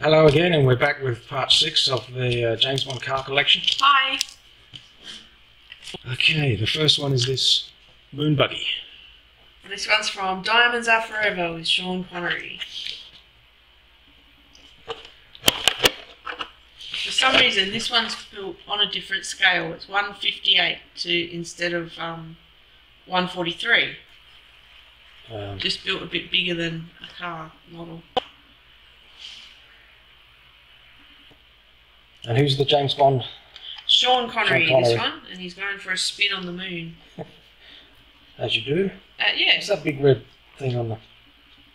Hello again, and we're back with part six of the uh, James Bond car collection. Hi. Okay, the first one is this moon buggy. This one's from Diamonds Are Forever with Sean Connery. For some reason, this one's built on a different scale. It's 158 to instead of um, 143. Um, Just built a bit bigger than a car model. And who's the James Bond? Sean Connery, Sean this one, and he's going for a spin on the moon. As you do. Uh, yeah, What's that big red thing on the?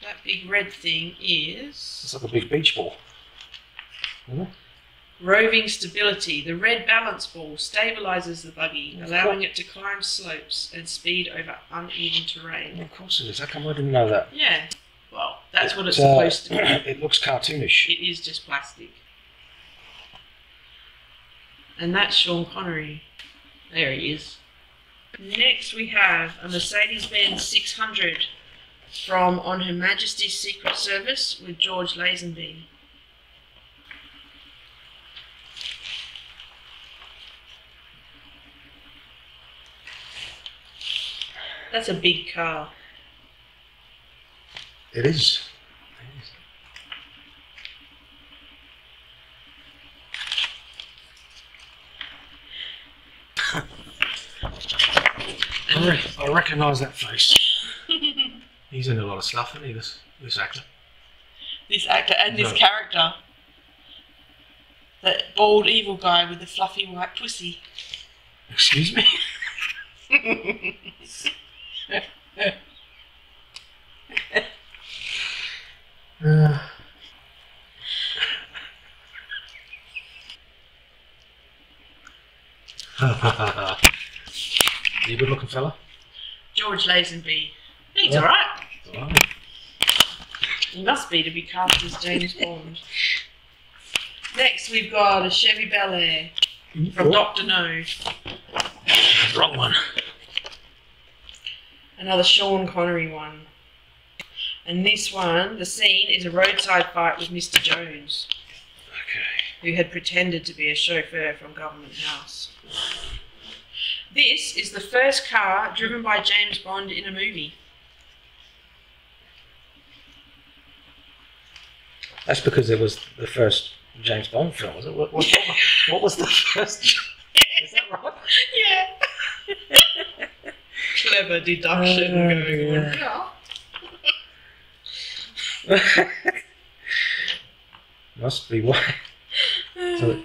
that big red thing is It's like a big beach ball. It? roving stability. The red balance ball stabilizes the buggy, allowing it to climb slopes and speed over uneven terrain. Of course it is. How come I didn't know that? Yeah, well, that's what it's uh, supposed to be. it looks cartoonish. It is just plastic. And that's Sean Connery. There he is. Next, we have a Mercedes Benz 600 from On Her Majesty's Secret Service with George Lazenby. That's a big car. It is. I, re- I recognise that face. He's in a lot of stuff, isn't he? This this actor. this actor and this No. character. That bald evil guy with the fluffy white pussy. Excuse me. Uh, you a good looking fella? George Lazenby. He's Yeah. alright. Alright. He must be to be cast as James Bond. Next, we've got a Chevy Bel Air mm-hmm. from Oh, Doctor No. Wrong one. Another Sean Connery one. And this one, the scene is a roadside fight with Mr. Jones, Okay. who had pretended to be a chauffeur from Government House. This is the first car driven by James Bond in a movie. That's because it was the first James Bond film, was it? What, what, what was the first? Is that right? Yeah. Clever deduction Oh, going dear. on. Yeah. Must be why. So,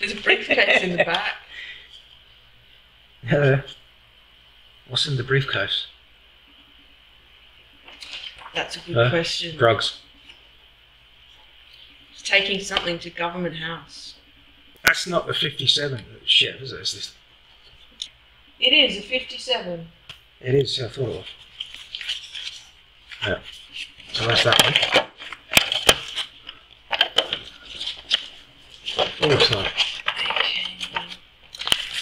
There's a briefcase in the back. uh, what's in the briefcase? That's a good Huh? question. Drugs. It's taking something to Government House. That's not the 57 Chev, is it? It's this, It is a 57. it is, I thought it was. Yeah. So that's that one. Oh, sorry.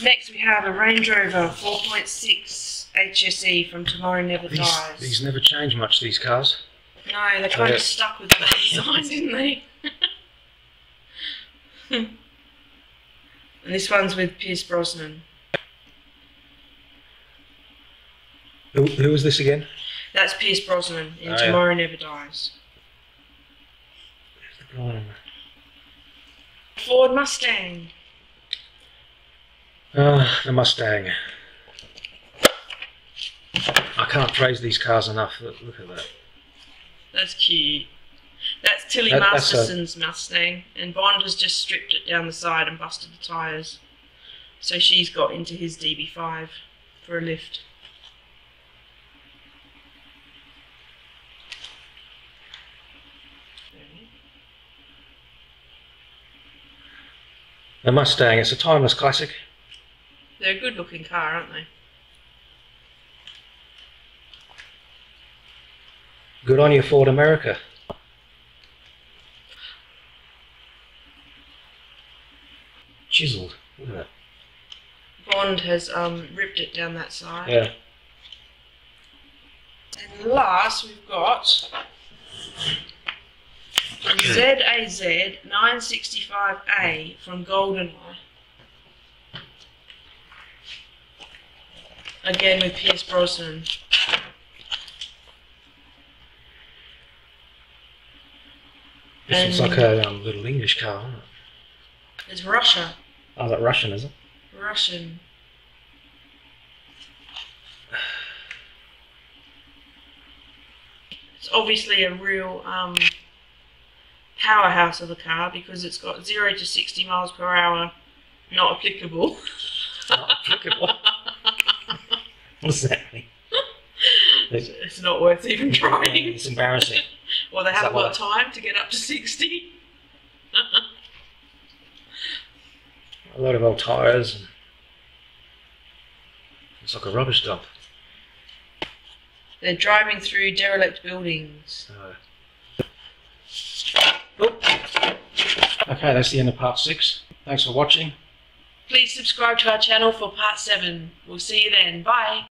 Next, we have a Range Rover 4.6 HSE from Tomorrow Never These, Dies. these never change much, these cars. No, they're kind Yeah. of stuck with the design, didn't they? and this one's with Pierce Brosnan. Who, who was this again? That's Pierce Brosnan in Oh, yeah. Tomorrow Never Dies. Ford Mustang. The- Ah, the Mustang. I can't praise these cars enough. Look, look at that. That's cute. That's Tilly That- that's a- Masterson's Mustang, and Bond has just stripped it down the side and busted the tyres. So she's got into his DB5 for a lift. The Mustang, it's a timeless classic. They're a good looking car, aren't they? Good on you, Ford America. Chiseled. Look at that. Bond has um, ripped it down that side. Yeah. And last, we've got. ZAZ 965A from GoldenEye. Again with Pierce Brosnan. This looks like a um, little English car, isn't it? It's Russia. Oh, that Russian, is it? Russian. It's obviously a real um, powerhouse of a car because it's got 0 to 60 miles per hour not applicable. Not applicable. What's that mean? It's, it's not worth even trying. It's embarrassing. Well, they haven't got time to get up to 60. A lot of old tyres and it's like a rubbish dump. They're driving through derelict buildings. So. Oh. Okay, that's the end of part six. Thanks for watching. Please subscribe to our channel for part 7. We'll see you then. Bye.